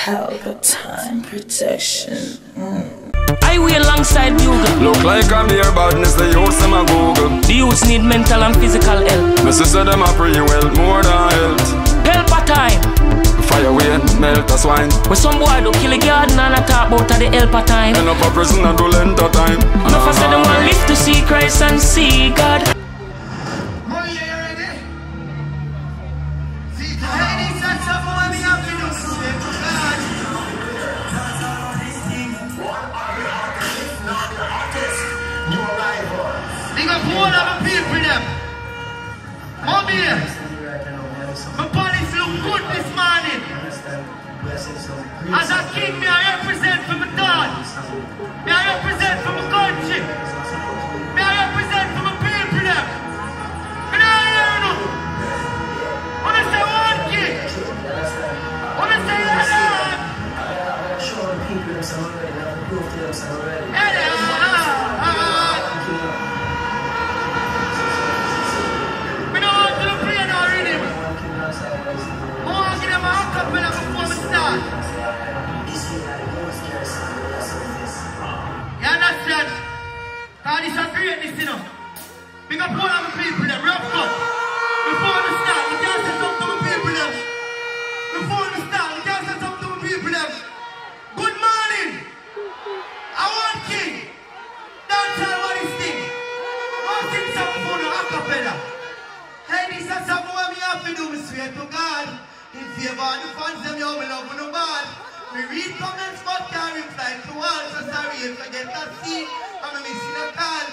Palpatine protection. Mm. I way alongside Bugle. Look like I'm near badness, the youths them a Google. The youths need mental and physical help. My sister them a pretty well, more than health. Helper time. Fire away and melt a swine. When some boy do kill a garden and I talk about the helper time. End up a prison and do length of time. Enough I said them want live to see Christ and see God. People them. Mommy, my body feel good this morning. As a king, me I represent for my God. Me I represent for my country. Me I represent for my people them. Me not hear no. Wanna say one king. Wanna say that Lord. Hey, Lord. Hey, this is something me have to do, swear to God. In favor of the fans, them you will love no bad. Me read comments, but can't reply to all. So sorry if I get that scene. I'm missing a call.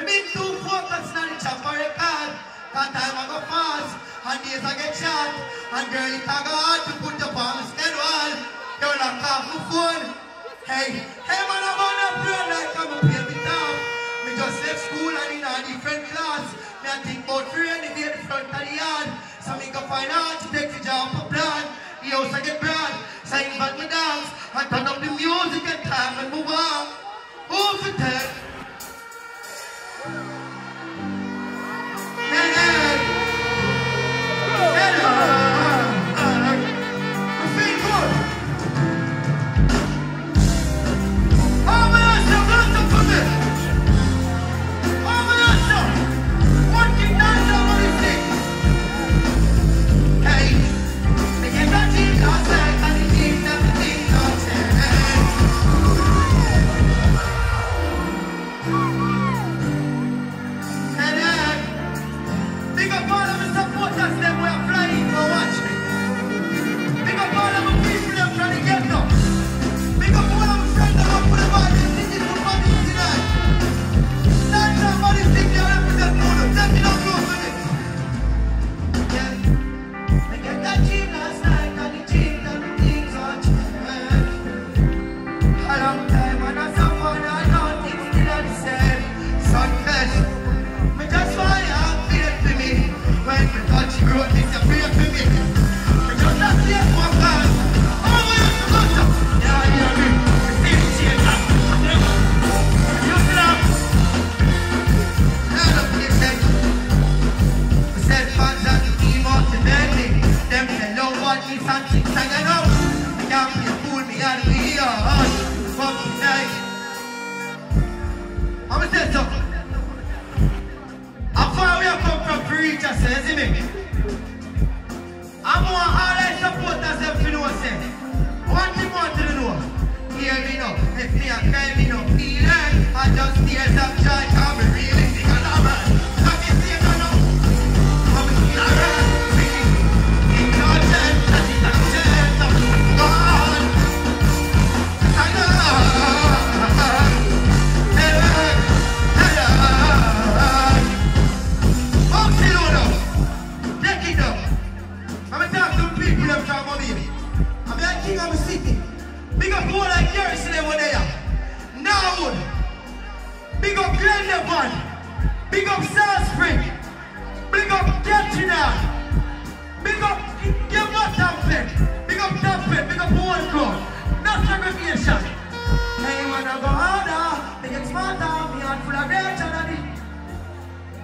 Me been too focused on the chopper record. That time I go fast, and days I get shot. And girl, it a go hard to put up on my schedule. You lock off my phone. Hey, hey man, I'm on a prayer like I'm a play guitar. Me just left school and in a different class. Me I think To take the job for. The house I get. So I invite my dogs. I turn up the music and time and move on. Who's the tell? Says, see me? I want all our supporters them to know, say, one want to know, hear me now, if me a cry, me no. Feel it, I just tears of joy, me really think I love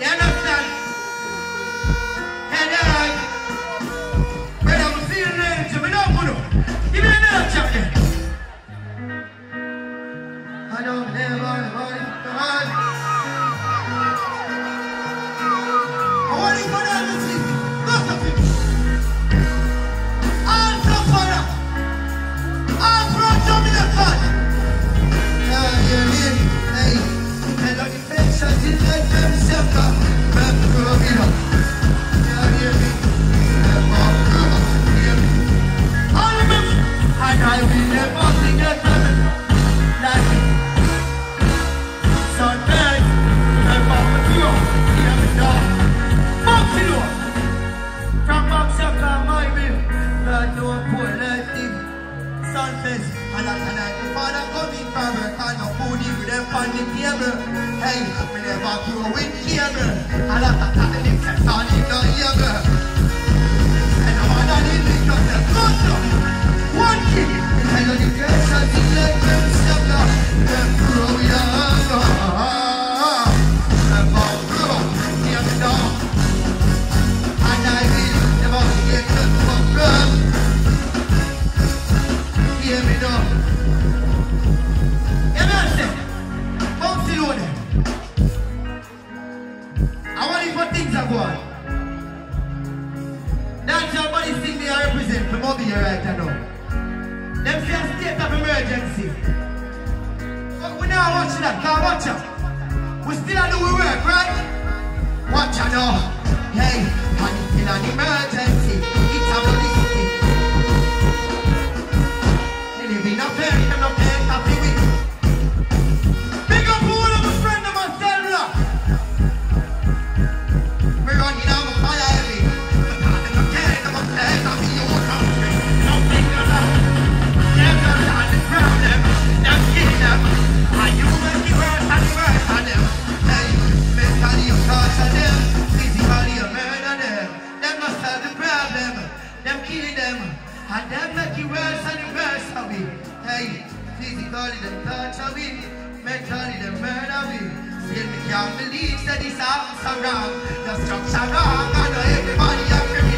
E a nossa that, can't watch it. We still do we work, right? Watch out now. Hey, panic in an emergency. It's a city. They live in a fairy, them no pay coffee with. Big up all of friend of my cellular. Me running out of fire heavy. But no care, no the problem. And worse for me. Hey, physically them torture me. Mentally them murder me. Still me can't believe that this happens so wrong. The structure wrong. Know everybody a criminal.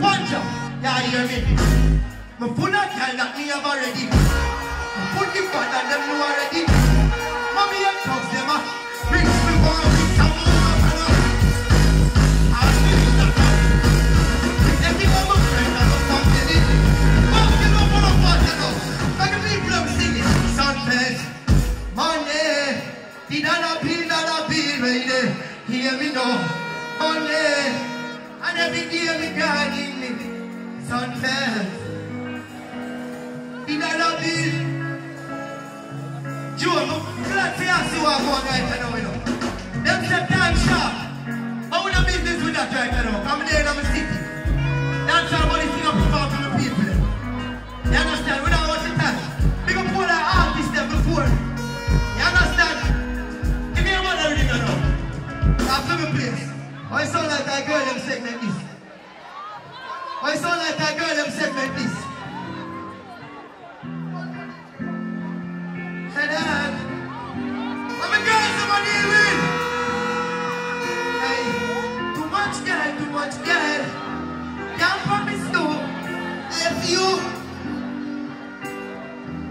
Job. Yeah, you hear me? Me put that girl that me have already. Put the fun that them know already. Mommy and thugs Why sound like that girl them segment this? Why sound like that girl them segment this? Say that. I'm a girl somebody with. Hey, too much girl, too much girl. Can't promise to. If you.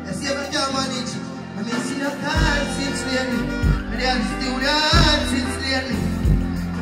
Let's see if I can manage. I mean, see the card since lately. They have still dance since lately.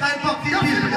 开炮必须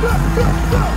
go, go, go.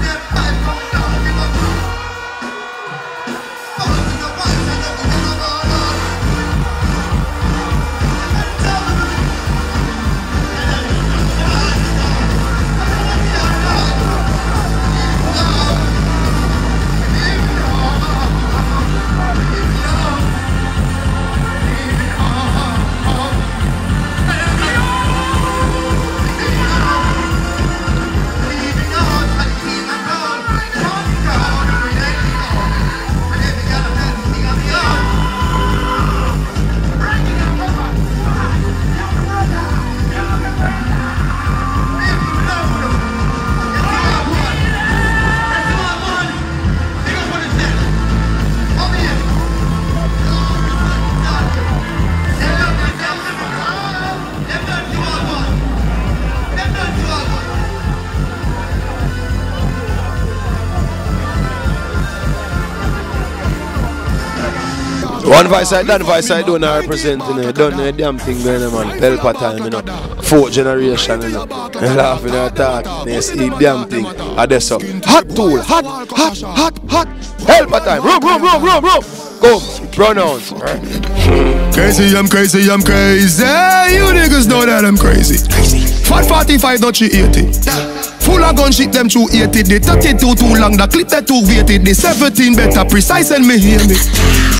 Yeah. One vice I done, vice I don't represent, you know. Don't know the damn thing going on, man. Pelpa time, you know. Fourth generation, you know. Laughing at that, yes, a damn thing. I just up. Hot tool, hot, hot, hot, hot. Pelpa time. Room, room, room, room, room. Go, pronouns. Crazy, I'm crazy, I'm crazy. You niggas know that I'm crazy. Fat 45, not you 80. Full of gun shit, them 280 The 32 too long, the clip that too weighted The 17 better precise and me hear me